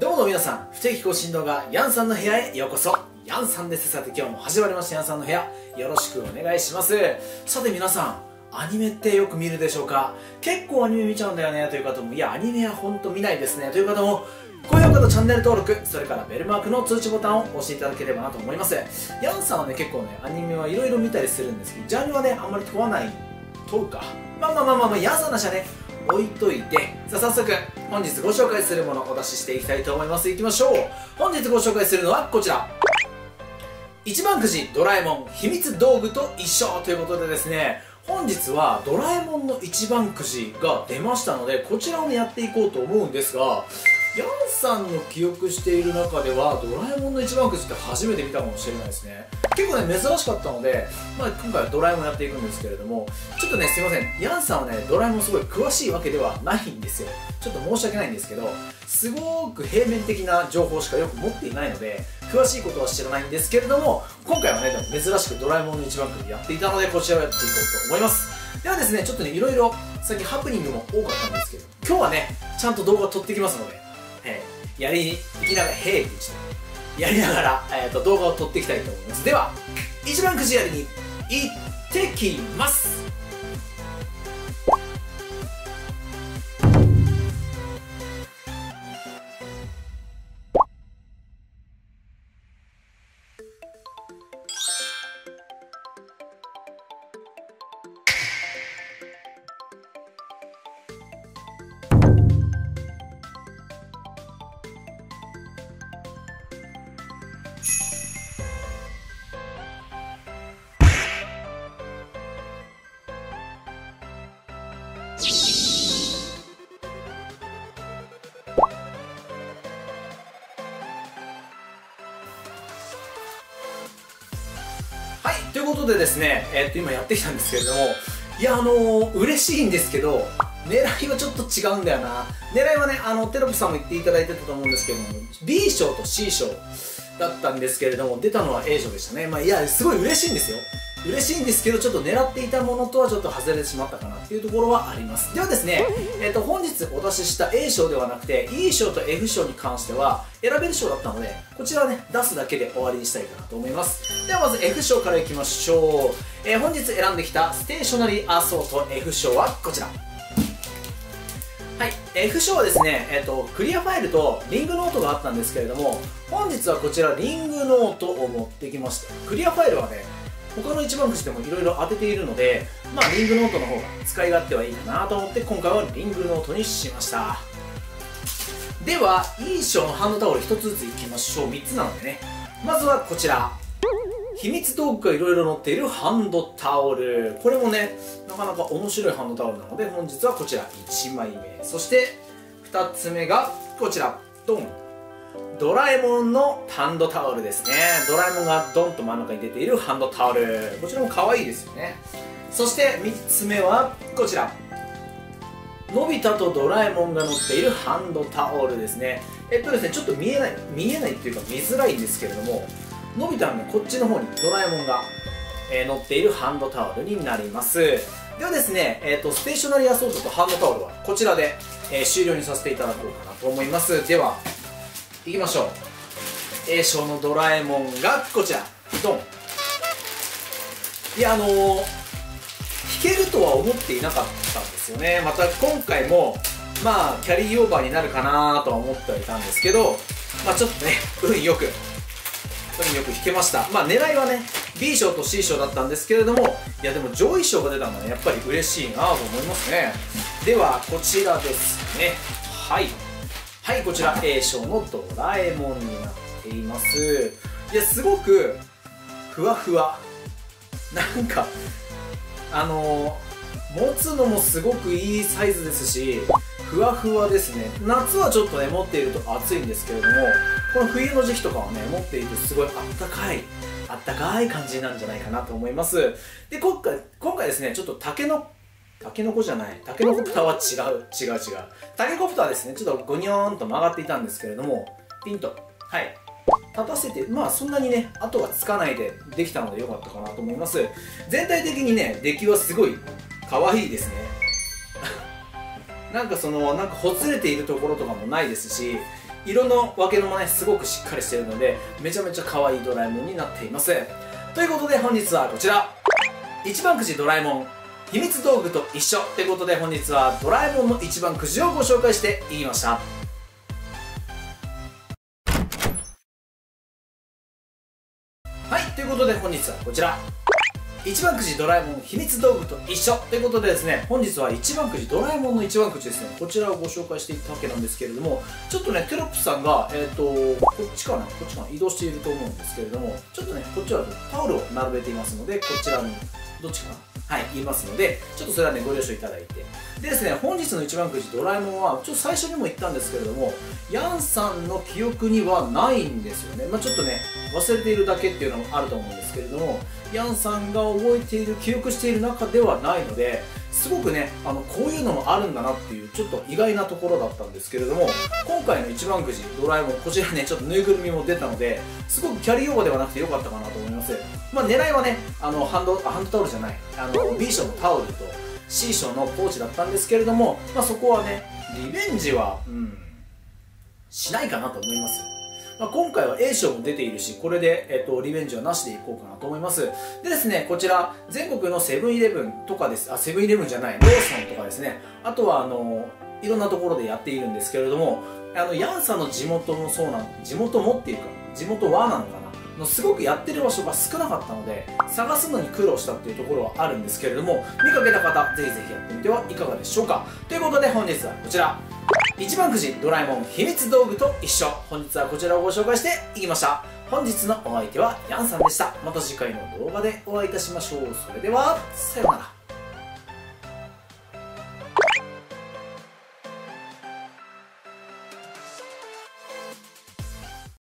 どうも皆さん不定期更新動画ヤンさんの部屋へようこそ。ヤンさんです。さて今日も始まりましたヤンさんの部屋。よろしくお願いします。さて皆さんアニメってよく見るでしょうか？結構アニメ見ちゃうんだよねという方もいやアニメは本当見ないですね。という方も高評価とチャンネル登録それからベルマークの通知ボタンを押していただければなと思います。ヤンさんはね結構ねアニメはいろいろ見たりするんですけどジャンルはねあんまり問わない。問うか。まあまあまあまあ、まあ、ヤンさんの話はね置いといて。さあ早速本日ご紹介するものをお出ししていきたいと思います。いきましょう。本日ご紹介するのはこちら。一番くじドラえもん秘密道具と一緒ということでですね。本日はドラえもんの一番くじが出ましたのでこちらをねやっていこうと思うんですがヤンさんの記憶している中ではドラえもんの一番くじって初めて見たかもしれないですね。結構ね珍しかったので、まあ、今回はドラえもんやっていくんですけれどもちょっとねすいません。ヤンさんはねドラえもんすごい詳しいわけではないんですよ。ちょっと申し訳ないんですけどすごく平面的な情報しかよく持っていないので詳しいことは知らないんですけれども今回はねでも珍しくドラえもんの一番くじやっていたのでこちらをやっていこうと思います。ではですねちょっとねいろいろ最近ハプニングも多かったんですけど今日はねちゃんと動画撮ってきますのでえー、やりながら「へーってやりながら、えーと、動画を撮っていきたいと思います。では一番くじやりに行ってきますということでですね、えー、っと今やってきたんですけれどもいやあのー、嬉しいんですけど狙いはちょっと違うんだよな。狙いはねあのテロップさんも言っていただいてたと思うんですけども B 賞と C 賞だったんですけれども出たのは A 賞でしたね。まあいやすごい嬉しいんですよ。嬉しいんですけどちょっと狙っていたものとはちょっと外れてしまったかなっていうところはあります。ではですね、えーと、本日お出しした A 賞ではなくて E 賞と F 賞に関しては選べる賞だったのでこちらはね出すだけで終わりにしたいかなと思います。ではまず F 賞からいきましょう、えー、本日選んできたステーショナリーアソート F 賞はこちら。はい、F 賞はですね、えっ、と、クリアファイルとリングノートがあったんですけれども、本日はこちらリングノートを持ってきました。クリアファイルはね、他の一番くじでもいろいろ当てているので、まあ、リングノートの方が使い勝手はいいかなと思って今回はリングノートにしました。では E 賞のハンドタオル1つずついきましょう。3つなのでね。まずはこちら。秘密道具がいろいろ載っているハンドタオル。これもねなかなか面白いハンドタオルなので本日はこちら1枚目。そして2つ目がこちら。ドン。ドラえもんのハンドタオルですね。ドラえもんがドンと真ん中に出ているハンドタオル。こちらも可愛いですよね。そして3つ目はこちら。のび太とドラえもんが乗っているハンドタオルですね。えっとですねちょっと見えない見えないっていうか見づらいんですけれどものび太のねこっちの方にドラえもんが、えー、乗っているハンドタオルになります。ではですね、えーと、ステーショナリーアソートとハンドタオルはこちらで、えー、終了にさせていただこうかなと思います。ではいきましょう。A 賞のドラえもんがこちら。ドン。いやあのー、弾けるとは思っていなかったんですよね。また今回もまあキャリーオーバーになるかなとは思ってはいたんですけどまあちょっとね 運よく運よく弾けました。まあ狙いはね B 賞と C 賞だったんですけれどもいやでも上位賞が出たのはやっぱり嬉しいなと思いますね。ではこちらですね。はい。はいこちら A 賞のドラえもんになっています。いやすごくふわふわ。なんかあの、持つのもすごくいいサイズですしふわふわですね。夏はちょっとね持っていると暑いんですけれどもこの冬の時期とかはね持っているとすごいあったかいあったかい感じなんじゃないかなと思います。で今回今回ですねちょっと竹のタケノコじゃない。タケノコプターは違う。違う違う。タケコプターはですね。ちょっとゴニョーンと曲がっていたんですけれども。ピンと。はい。立たせてまあそんなにね跡がつかないでできたので良かったかなと思います。全体的にね出来はすごい可愛いですね。なんかそのなんかほつれているところとかもないですし色の分けのもねすごくしっかりしてるのでめちゃめちゃ可愛いドラえもんになっています。ということで本日はこちら。一番くじドラえもん。秘密道具と一緒ということで本日はドラえもんの一番くじをご紹介していきました。はいということで本日はこちら。一番くじドラえもん秘密道具と一緒ということでですね本日は一番くじドラえもんの一番くじですね。こちらをご紹介していったわけなんですけれどもちょっとねテロップさんがえっ、ー、とこっちかな？こっちかな？移動していると思うんですけれどもちょっとねこっちはタオルを並べていますのでこちらにどっちかな？はい言いますのでちょっとそれはねご了承いただいて。でですね本日の一番くじドラえもんはちょっと最初にも言ったんですけれどもヤンさんの記憶にはないんですよね。まあちょっとね忘れているだけっていうのもあると思うんですけれどもヤンさんが覚えている記憶している中ではないのですごくねあのこういうのもあるんだなっていうちょっと意外なところだったんですけれども今回の一番くじドラえもんこちらねちょっとぬいぐるみも出たのですごくキャリーオーバーではなくてよかったかなと思います。まあ狙いはねあのハンドハンドタオルじゃないあの B 賞のタオルと C 賞のポーチだったんですけれどもまあそこはねリベンジはうんしないかなと思います。まあ、今回は A 賞も出ているし、これで、えっと、リベンジはなしでいこうかなと思います。でですね、こちら、全国のセブンイレブンとかです、あ、セブンイレブンじゃない、ローソンとかですね、あとは、あの、いろんなところでやっているんですけれども、あの、ヤンさんの地元もそうなん、地元もっていうか、地元はなのかなのすごくやってる場所が少なかったので探すのに苦労したっていうところはあるんですけれども見かけた方ぜひぜひやってみてはいかがでしょうか。ということで本日はこちら。一番くじドラえもん秘密道具と一緒。本日はこちらをご紹介していきました。本日のお相手はヤンさんでした。また次回の動画でお会いいたしましょう。それではさようなら。